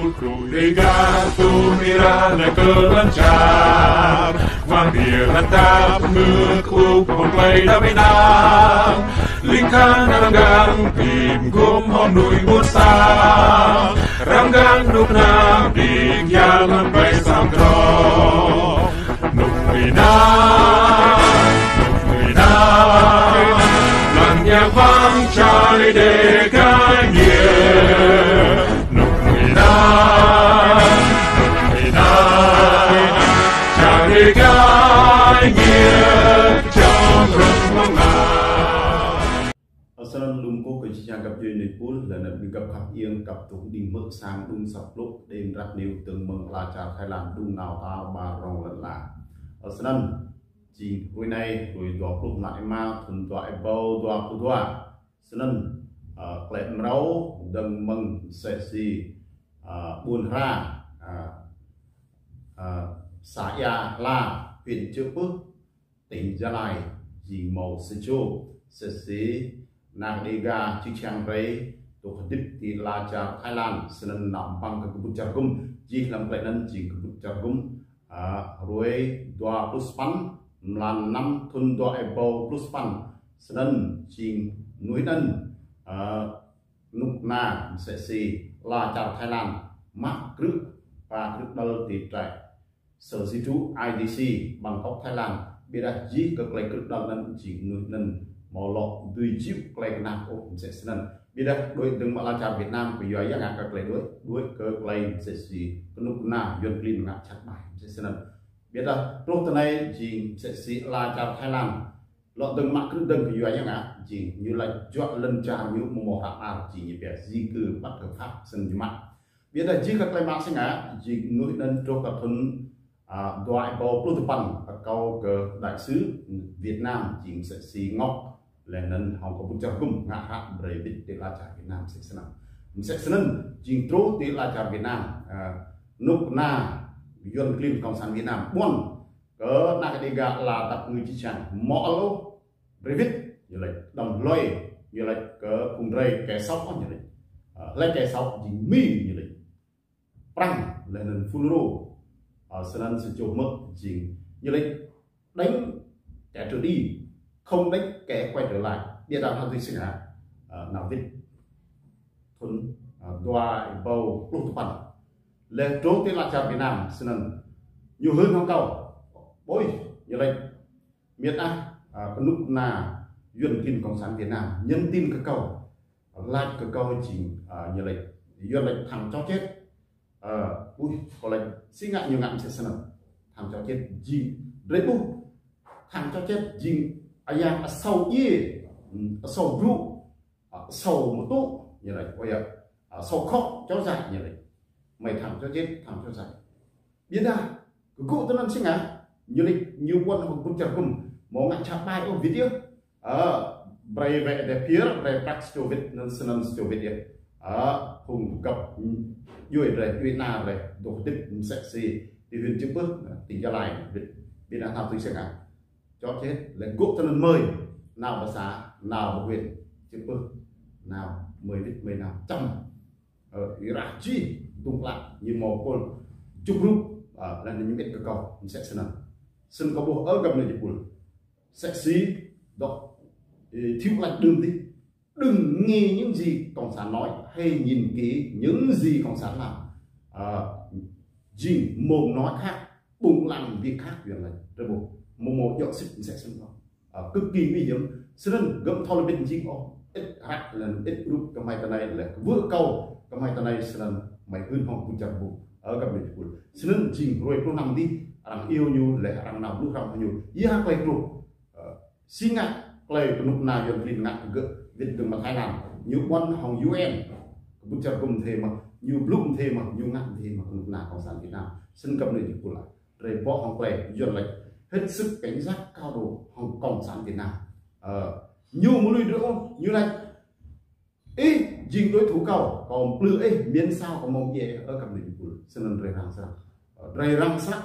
Pulcru legatul Mirana Călăncear V-am piratat mânt cu pomplei de vinam Lincan rangan pim gum honui musa Rangan nuknam dik yalan bay samtro Nukmina Nukmina Lan yang vang chari de lúc sáng đung sập lúc đêm rắc níu từng mừng, là chào khai làm đung nào tao bà rong lần là. Ở sân chỉ hồi nay rồi đọc lúc lại mà thuần thoại bầu đọc lúc đọa sân ở lệ mẫu đừng mừng sẽ gì ờ, buồn ra ờ, ờ, xã ya la, huyện chư phước, tỉnh gia lai, dì màu sư chô sẽ xí nàng đi ga chứ chàng rấy ตัวขดิบตีลาจากไทยแลนด์สนันนำปังกับกุบจากุมจีลำไกลนั้นจีกุบจากุมอ่ารวยดัวพลุสปันมลันนำทุนดัวไอโบพลุสปันสนันจีนุยนั้นอ่านุกนาเสซีลาจากไทยแลนด์มักกรึกปากรึกดอลตีใจ sở di trú IDC Bangkok Thái Lan bị đặt dí cực lấy cực đào nâng chỉ người nâng màu lọ tùy chip lấy nạc ổn sẽ nâng bây giờ đôi tượng mà là chào Việt Nam bây giờ yang các clay đuôi đuôi cơ clay sẽ gì có lúc nào dân clean ngã chặt bài sẽ nên biết là lúc từ này chỉ sẽ gì là chào Thái Lan. Lọ từng mặc cứ đừng bây giờ yang ngã chỉ như là chọn lần chào như một một hạt nào chỉ như việc di cư bắt hợp pháp sân như mặt biết là chỉ các lấy mạng sẽ ngã chỉ nuôi nên cho các thân à, đoại bầu và câu cờ đại sứ Việt Nam chỉ sẽ xì ngọc lenan hong ko bujar gum ngak hak brevid di lajar cha Việt Nam sẽ sana sẽ sana jing tro de la cha nuk à, na yon klim kong san Việt pun ke nak ketiga la tak là tập người chỉ chẳng mỏ lo brevid như lại đồng lôi như lại cỡ cùng rây kẻ sóc, như lại jing mi như prang lenan fulro ở sân sự chụp jing như đánh kẻ trở đi không đánh kẻ quay trở lại địa đạo tham sinh hạ ờ, nào viết thuần ờ, đoài bầu lúc tập lên trốn tiếng lạc trà Việt Nam xin lần nhiều hơn không cầu. Bối, như vậy miệt á có lúc là duyên tin cộng sản Việt Nam. Nhân tin các cầu. Lại các cầu chỉ ờ, như vậy duyên lệnh thằng cho chết. Ui có lệnh. Xin ngại nhiều ngạn sẽ xin thằng cho chết gì đấy bu thằng cho chết gì ayam sâu ye sâu ru sâu một tu như này bây giờ sâu khóc cho dài như này. Mày thẳng cho chết thẳng cho dài biết à, ra cái cụ tôi làm sinh à? Như này, như quân hoặc quân chặt cùng mau ngại chạp bài ở video ờ bày vẽ để phía, bày prax cho việt, nên sinh cho việt đi ờ à, hùng gặp ừ, vui rồi Việt Nam rồi đồ tích sexy thì huyền chứng bước à, tỉnh ra lại, Việt. Nam tham tôi sẽ ngại cho chết lên quốc cho nên mời. Nào mà xã nào mà huyện chứ bơ nào mười biết mười nào trăm. Ờ, ở Iraq chi tung lại như một con chục lúc ở là những biết cơ cầu sẽ xin nào xin có bộ ở gặp này dịch sẽ xí đó. Thiếu lạnh đường đi. Đừng nghe những gì cộng sản nói hay nhìn kỹ những gì cộng sản làm. À, gì mồm nói khác bụng làm việc khác việc này. Rồi bộ một một dọn xích sẽ sinh ra à, cực kỳ nguy hiểm. Nên gấm thao bên chính có ít hạt lần ít lúc cái mai này là vỡ câu cái mai này sân mày hơn hong cũng chẳng buồn ở các bên của nên chỉnh rồi cũng nằm đi. Rằng yêu nhu là rằng nào lúc rằng nhiều ia quay trụ ờ, xin ngại play lúc nào dọn liền ngại gỡ. Việt từ mà thái làm. nhiều quân yêu un cũng chẳng cùng thế mà, nhiều lúc thế mà, nhiều ngại thế mà lúc nào còn sản việt nam. Xin cầm này thì của lại. Rồi bỏ hong quay dọn lại hết sức cảnh giác cao độ không Cộng sản Việt Nam. Ờ, nhiều một nơi nữa như này. Ý dình đối thủ cầu còn lựa ấy miễn sao có mong nhẹ ở cầm định của sân lần ờ, rầy răng sắc. Rầy răng sắc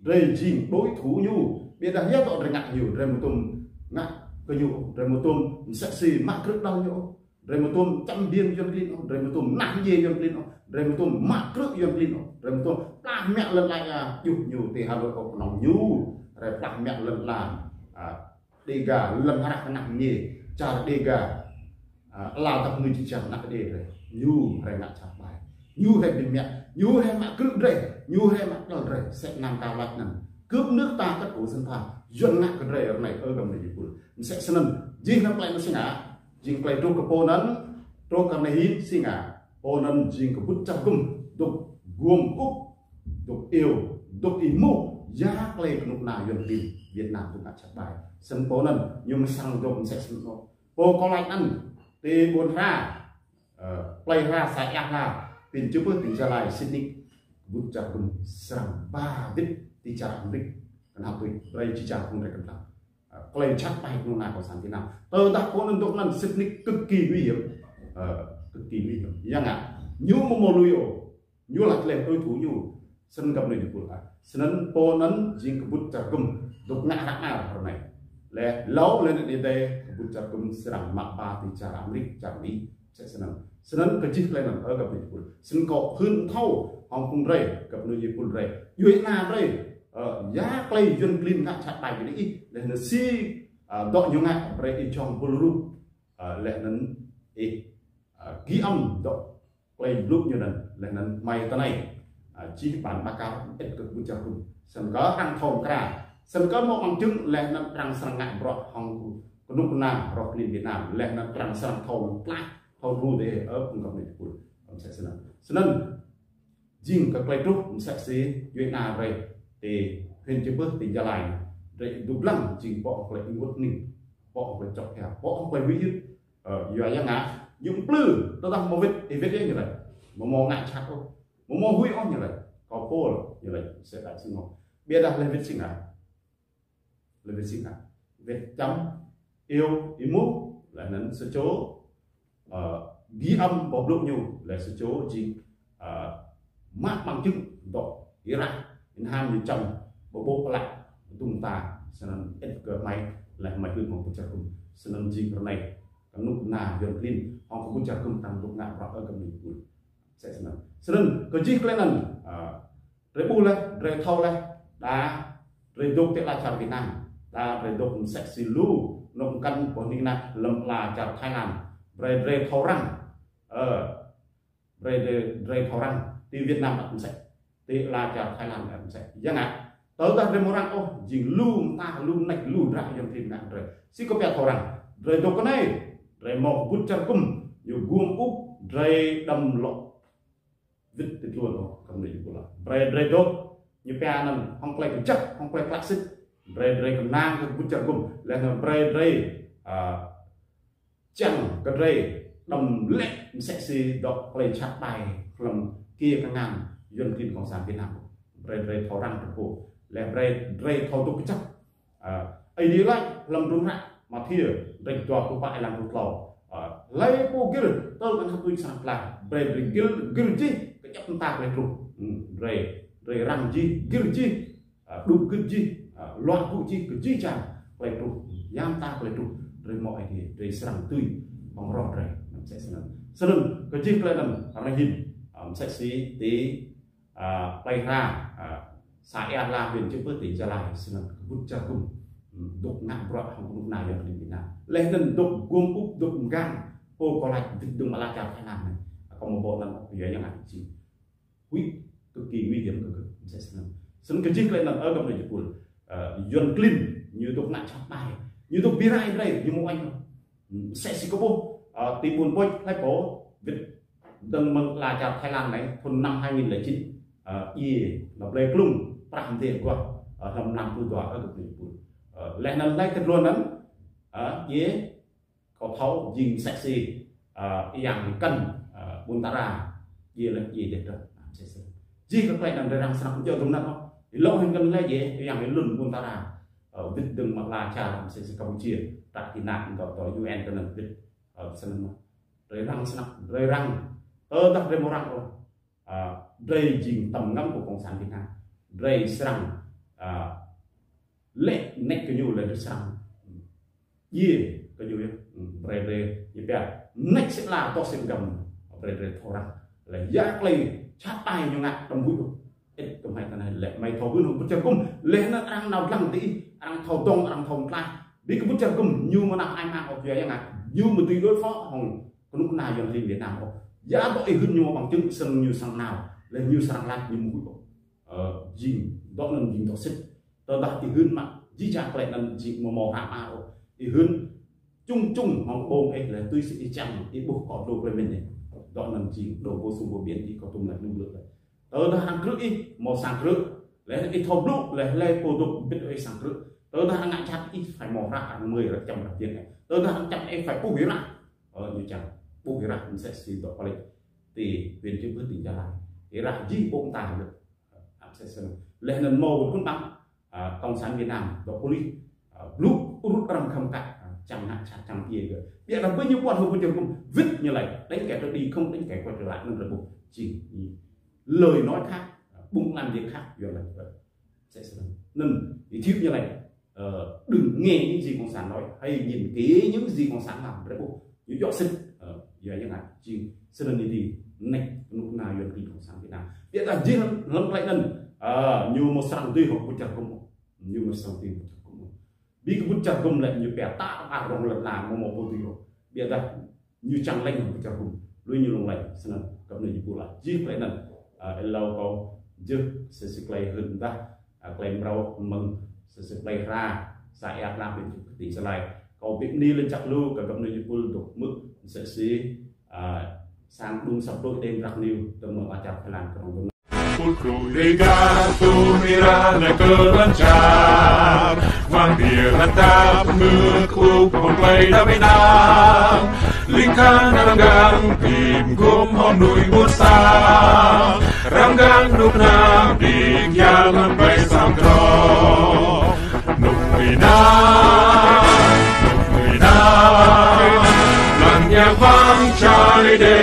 rầy dình đối thủ nhu. Biết là hết rồi rầy ngại nhiều rầy một tùm ngại cơ nhu. Rầy một tùm xì mắc rất đau nhau rồi một tôm trăm viên dân linh rồi một tôm nặng dê dân linh rồi một tôm rất trước dân linh rồi một tôm la mẹ lần lại à dục nhiều thì hà nội có nòng nhu đặt mẹ lần làm à, đi gà lần hạ nặng nhì cha đi gà. Là tập người chỉ chẳng nặng đề rồi nhu hay nặng chẳng bài. Nhu hay bị mẹ, nhu hay mẹ cướp rồi nhu hay mẹ đòn rồi sẽ nằm cao lạch nằm. Cướp nước ta cất cổ dân thà dân nặng cái rồi ở này, ơ gần này sẽ sân gì nó lại nó sẽ ngã jing play do trong cái này hi singa ngã jing kabut cakum cái bút up cung đục duk imu đục yêu, đục ý mục tim Việt Nam cũng đã chắc bài. Sân ponan nhưng sang dom sẽ sân no po có lại ăn thì buồn ra. Play ra sai ăn ra. Tin chưa bước tin ra lại Sydney bút cakum sang ba bit ti cara amrik kenapa play cicara pun mereka play chắc bay lúc nào có sản thế nào? Tơ ta có nên tốt lần xin nick cực kỳ nguy hiểm. Cực kỳ nguy hiểm. Yang ạ nhu mà mồ lùi ổ là lên tôi thú nhu sân gặp này được à sân po nấn jing kebut terkum dok nak nak nak này le lâu lên đi đây kebut terkum serang mak ba ti cara amrik cara ni sẽ sân sân cái chiếc lên ở gặp này được sân cọ hơn thâu hong kung rây gặp nơi kul rây dưới na rây ya play yun clean ngak chat bai ni le na si do nyu ngak pre i chong bulru le nan e gi am do play look như nan le nan mai ta này ជីបានបកោអិតកគុចគុសិនកហាំងធំក្រាសិនកមកអង្ជឹងលែកនៅប្រាំងស្រងាក់ប្រក់ហងគនុកណារកលីវៀតណាមលែកនៅប្រាំងស្រងធំផ្លាស់ហូនហូទេអើគុំកំនិតគុលអំសាសនាស្នឹងជីងកក្លៃទុំសាក់សេវៀតណាមវិញទេហិនជពឹសទីយ៉ាឡៃរិឌុបឡំជីងបកក្លៃងុតនេះបកក្លៃចកថាបកក្លៃវិយយ៉ាយ៉ាងណាយំភ្លឺទៅដល់មកវិតអីវិតយ៉ាងណាមកមកងាក់ឆាក់អូ on như vậy. Có phô rồi. Như vậy sẽ lại sinh học. biết đặt lên vết sinh à lên vết sinh à vết chấm. Yêu, ý múc là nấn sơ chỗ ờ, ghi âm, bộc lộ nhiều là số chỗ gì ờ, mát bằng chứng độ ý ra. In ham như chồng bộ bộ lại. Tung ta senan et máy, là la mai hư mong pucat kum nấn gì per này. Lúc nào na yon họ hong ko pucat kum tăng nuk na pra ở mi mình sẽ sẵn sơn có chiếc lên nằm rồi bu lên rồi thâu lên đã rồi đục tức là chào Việt Nam đã rồi đục sexy lu nó cũng căn của những này lầm là chào Thái Lan rồi rồi thâu răng ờ rồi rồi thâu răng, thì Việt Nam cũng sẽ thì là chào Thái Lan cũng sẽ. Dân ạ tới ta rồi mô răng, ô chỉ lu ta, lu nách lu ra trong thì nặng rồi xin có bè thâu răng rồi đục cái này rồi một bút chân cung, nhiều guông úp rồi đầm lộn vứt từ tua nó cầm lấy của lại bre bre đốt như pe nằm không quay cầm chắc không quay classic. Bre bre cầm nang, cầm bút chặt cùng. Là à, cầm bre bre chẳng cái bre đầm lệ sẽ xì đọc quay chặt bài làm kia cái ngang, dân tin của sản việt nam. Bre bre thò răng cầm cổ là bre bre thò tục chắc. À, Ấy đi lại làm đúng hạn mà thiệt đánh tòa của bại làm một lò lam tu tlau lai pu gil tol kan hatu sang pla bre bre gil gil ji kecak ta bre tu dre dre ram ji gil ji du gil ji loạn ku ji ku ji chang bre tu yam ta bre tu dre mo ai di dre serang tui bong ro dre sẽ senang senang ke ji klenan arang hin sẽ si ti play ra sa er la huyền chữ bớt tỉnh ra lại xin bút cha cùng. Đục nặng bọt không cũng nào được đến Việt Nam. Lên đục guông úp đục gan ô có lạch đừng mà la kèo hay làm này. À, còn một bộ là một vì ấy là chỉ quý cực kỳ nguy hiểm cực cực sẽ sưng sưng cái chiếc lên là ở cầm này chụp buồn. Ờ, Yon clean như tôi lại chọc bài như tôi biết ai đây như một anh ừ, sẽ xí có bố ờ, tìm buồn bôi lại bố biết đừng mừng là chào Thái Lan này thôn năm 2009 y là lê clung phạm tiền qua, của ờ, năm năm tuổi ở cực kỳ buồn. Lẽ nên lấy thật luôn lắm y thấu dinh sexy à, yang cân à, bún tá ra, gì là gì để rồi sexy. Gì các bạn đang đang sẵn cho chúng nó lâu hơn gần lấy dễ yang bị lùn bún tá ra, ở vịt đừng mặc là cha làm sexy campuchia tại thì nạn đó đó un cần làm vịt ở sân nó rơi răng sẵn rơi răng ở đặt rơi mô răng rồi. À, rơi dình tầm ngắm của cộng sản việt nam, rơi sẵn lệ nét cái nhu là rất sẵn. Gì cái nhu វិទ្សិនមករៃរាំងស្នាក់រៃរាំងអឺដាក់រេមរ៉ាំងអឺរៃជីងតំងំcủa cộng sản Việt Nam rei serang uh, le nek kenyu le serang ye kenyu ya rei rei ye pia next sẽ là to xin gầm về về thọ ra là giác lây chát tay như ngạc trong mũi ít cầm hai này lệ mày thọ gương bút chân cung lệ nó ăn nào lăng tí ăn thọ tông ăn thọ lai đi cái bút chân cung như mà nào anh mang học về ngạc như mà tùy đối phó hồng lúc nào giờ thì Việt Nam không giá gọi hơn nhau bằng chứng sân như sang nào là như sang lại như mũi ờ gì đó là gì đó xích tờ đặt thì hơn mà chỉ chạc lại là chỉ mà mò hạ mà thì hơn chung chung hong bông ấy là tôi sẽ chẳng đi buộc có đồ về mình này. Đó là chỉ đồ vô sung vô biển thì có tung lại nung lượng tớ đã hàng rước đi màu sáng rước. Lấy cái thầu lúc lấy lấy phô đục biết ấy sáng rước. Tớ đã hàng ngại chặt ít phải màu ra hàng mười là chậm là tiền này. Tớ đã hàng chặt, em phải bù hiếu lại ờ như chẳng bù hiếu lại mình sẽ xin tỏ qua thì viên chức bước tỉnh ra lại. Thì ra gì bông tài được. Sẽ xem. Lấy lần màu của cũng bằng cộng sản Việt Nam đó police à, lúc rút răng không cạnh kia chẳng chẳng là bao nhiêu quan hệ của không? Vứt như này, đánh kẻ trở đi, không đánh kẻ quay trở lại nên là bụng chỉ lời nói khác, bụng làm việc khác việc này sẽ nên, thì thiếu như này ờ, đừng nghe những gì cộng sản nói, hay nhìn kỹ những gì cộng sản làm đấy bộ những dọ sinh ở giờ như này chỉ đi tìm này lúc nào yêu cộng sản Việt Nam. Biện là riêng lắm lại nên ờ, như một sản tuy học của chặt không như một sản tuy bikubutchargum lek nyu peta arong lek na mo mo potiro bia da nyu chang lek nyu butchargum lu nyu long lek sna kap ne yu la ji lek na elau ko je se se klai hun da klai mrau meng se se klai ra sa ya na bi ti sa lai ko bi ni le chak lu ka kap ne yu pul dok mực se se សាងដួងសពដូចដេញរកនីវទៅមកអាចារ្យខ្លាំងក្រុង sepulcro legato mirada călăncear Bandiera ta până cu pomplei da vinam Linkan ranggang pim gom honui bursa Ranggang nukna dik yalan bay sangkro Nukmina Nukmina Lang yang vang chari de